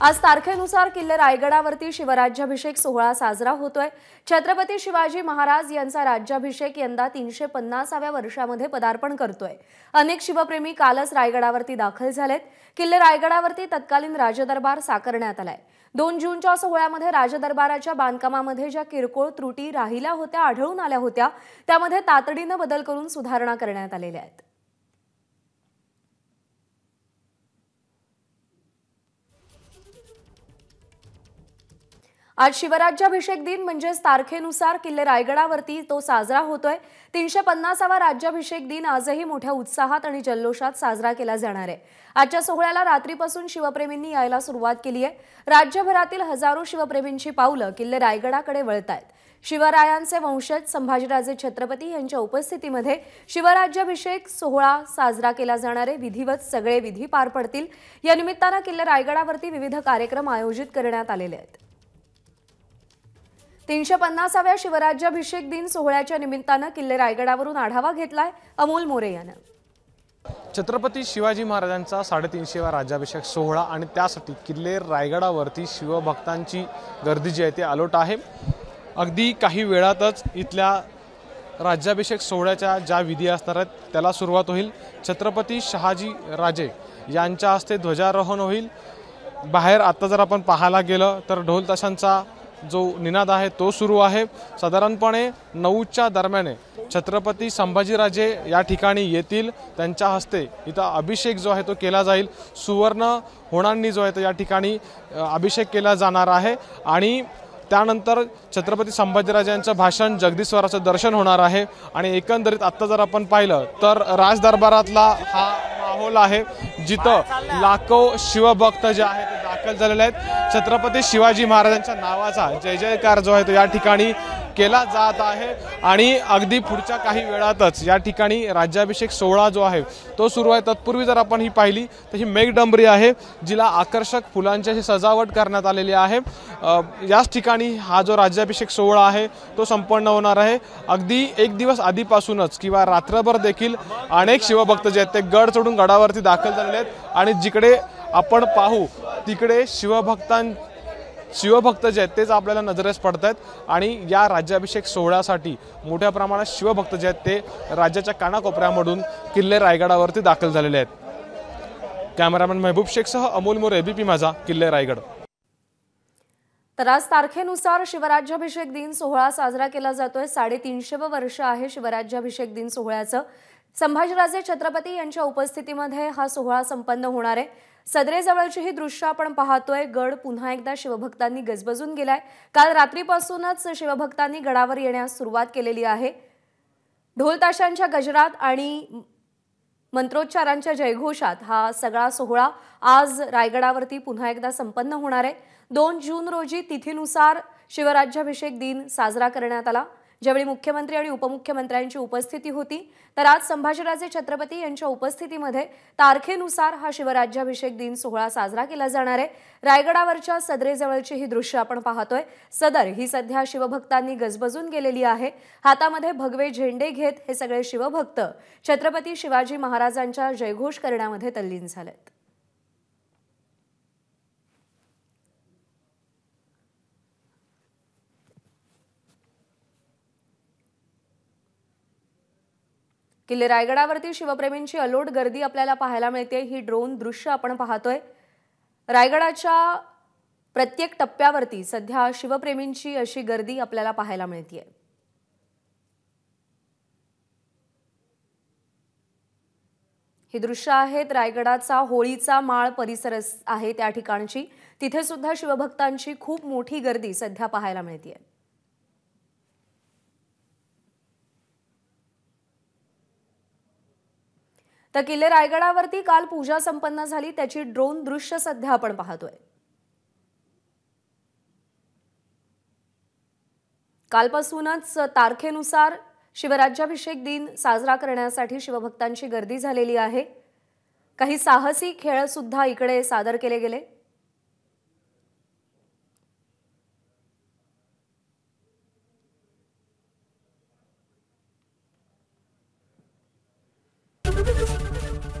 आज तारखेनुसार किल्ले रायगडावरती शिवराज्याभिषेक सोहळा साजरा होतोय. छत्रपती शिवाजी महाराज यांचा राज्याभिषेक यंदा तीनशे पन्नासाव्या वर्षामध्ये पदार्पण करतोय. अनेक शिवप्रेमी कालच रायगडावरती दाखल झालेत. किल्ले रायगडावरती तत्कालीन राजदरबार साकारण्यात आलाय. दोन जूनच्या सोहळ्यामध्ये राजदरबाराच्या बांधकामामध्ये ज्या किरकोळ त्रुटी राहिल्या होत्या आढळून आल्या होत्या त्यामध्ये तातडीनं बदल करून सुधारणा करण्यात आलेल्या आहेत. आज शिवराज्याभिषेक दिन म्हणजेच तारखेनुसार किल्ले रायगडावरती तो साजरा होतोय. तीनशे पन्नासावा राज्याभिषेक दिन आजही मोठ्या उत्साहात आणि जल्लोषात साजरा केला जाणार आहे. आजच्या सोहळ्याला रात्रीपासून शिवप्रेमींनी यायला सुरुवात केली आहे. राज्यभरातील हजारो शिवप्रेमींची पावलं किल्ले रायगडाकडे वळत आहेत शिवरायांचे वंशज संभाजीराजे छत्रपती यांच्या उपस्थितीमध्ये शिवराज्याभिषेक सोहळा साजरा केला जाणारे विधिवत सगळे विधी पार पडतील. या निमित्तानं किल्ले रायगडावरती विविध कार्यक्रम आयोजित करण्यात आलेले आहेत. तीनशे पन्नासाव्या शिवराज्याभिषेक दिन सोहळ्याच्या निमित्तानं किल्ले रायगडावरून आढावा घेतलाय अमोल मोरे यानं. छत्रपती शिवाजी महाराजांचा साडेतीनशेवा राज्याभिषेक सोहळा आणि त्यासाठी किल्ले रायगडावरती शिवभक्तांची गर्दी जी आहे ती अलोट आहे. अगदी काही वेळातच इथल्या राज्याभिषेक सोहळ्याच्या ज्या विधी असणार आहेत त्याला सुरुवात होईल. छत्रपती शहाजी राजे यांच्या हस्ते ध्वजारोहण होईल. बाहेर आत्ता जर आपण पाहायला गेलं तर ढोल ताशांचा जो निनाद आहे तो सुरू आहे. साधारणपणे नऊच्या दरम्याने छत्रपती संभाजीराजे या ठिकाणी येतील. त्यांच्या हस्ते इथं अभिषेक जो आहे तो केला जाईल. सुवर्ण होणांनी जो आहे तो या ठिकाणी अभिषेक केला जाणार आहे. आणि त्यानंतर छत्रपती संभाजीराजांचं भाषण जगदीश्वराचं दर्शन होणार आहे. आणि एकंदरीत आत्ता जर आपण पाहिलं तर राजदरबारातला हा माहोल आहे जिथं लाखो शिवभक्त जे आहेत दाखल झालेले आहेत. छत्रपती शिवाजी महाराजांच्या नावाचा जय जयकार जो आहे तो या ठिकाणी केला जात आहे. आणि अगदी पुढच्या काही वेळातच या ठिकाणी राज्याभिषेक सोहळा जो आहे तो सुरू आहे. तत्पूर्वी जर आपण ही पाहिली तर ही मेघडंबरी आहे जिला आकर्षक फुलांची अशी सजावट करण्यात आलेली आहे. याच ठिकाणी हा जो राज्याभिषेक सोहळा आहे तो संपन्न होणार आहे. अगदी एक दिवस आधीपासूनच किंवा रात्रभर देखील अनेक शिवभक्त जे आहेत ते गड चढून गडावरती दाखल झालेले आहेत. आणि जिकडे आपण पाहू तिकडे शिवभक्तां शिवभक्त जे आहेत तेच आपल्याला नजरेस पडत आहेत आणि या राज्याभिषेक सोहळ्यासाठी मोठ्या प्रमाणात शिवभक्त जे आहेत ते राज्याच्या कानाकोपऱ्यामधून किल्ले रायगडावरती दाखल झालेले आहेत. कॅमेरामॅन महबूब शेखसह अमोल मोरे एबीपी माझा किल्ले रायगड. तर आज तारखेनुसार शिवराज्याभिषेक दिन सोहळा साजरा केला जातोय. साडेतीनशेवं वर्ष आहे शिवराज्याभिषेक दिन सोहळ्याचं. संभाजीराजे छत्रपती यांच्या उपस्थितीमध्ये हा सोहळा संपन्न होणार आहे. सदरेजवळची ही दृश्य आपण पाहतोय. गड पुन्हा एकदा शिवभक्तांनी गजबजून गेलाय. काल रात्रीपासूनच शिवभक्तांनी गडावर येण्यास सुरुवात केलेली आहे. ढोलताशांच्या गजरात आणि मंत्रोच्चारांच्या जयघोषात हा सगळा सोहळा आज रायगडावरती पुन्हा एकदा संपन्न होणार आहे. दोन जून रोजी तिथीनुसार शिवराज्याभिषेक दिन साजरा करण्यात आला. ज्यावेळी मुख्यमंत्री आणि उपमुख्यमंत्र्यांची उपस्थिती होती तर आज संभाजीराजे छत्रपती यांच्या उपस्थितीमध्ये तारखेनुसार हा शिवराज्याभिषेक दिन सोहळा साजरा केला जाणार आहे. रायगडावरच्या सदरेजवळची ही दृश्य आपण पाहतोय. सदर ही सध्या शिवभक्तांनी गजबजून गेलेली आहे. हातामध्ये भगवे झेंडे घेत हे सगळे शिवभक्त छत्रपती शिवाजी महाराजांच्या जयघोष करण्यामध्ये तल्लीन झालेत. किल्ले रायगडावरती शिवप्रेमींची अलोट गर्दी आपल्याला पाहायला मिळते. ही ड्रोन दृश्य आपण पाहतोय. रायगडाच्या प्रत्येक टप्प्यावरती सध्या शिवप्रेमींची अशी गर्दी आपल्याला पाहायला मिळते ही दृश्य आहेत रायगडाचा होळीचा माळ परिसर अस- आहे त्या ठिकाणची. तिथे सुद्धा शिवभक्तांची खूप मोठी गर्दी सध्या पाहायला मिळते तर किल्ले रायगडावरती काल पूजा संपन्न झाली. त्याची ड्रोन दृश्य सध्या आपण पाहतोय. कालपासूनच तारखेनुसार शिवराज्याभिषेक दिन साजरा करण्यासाठी शिवभक्तांची गर्दी झालेली आहे. काही साहसी खेळ सुद्धा इकडे सादर केले गेले.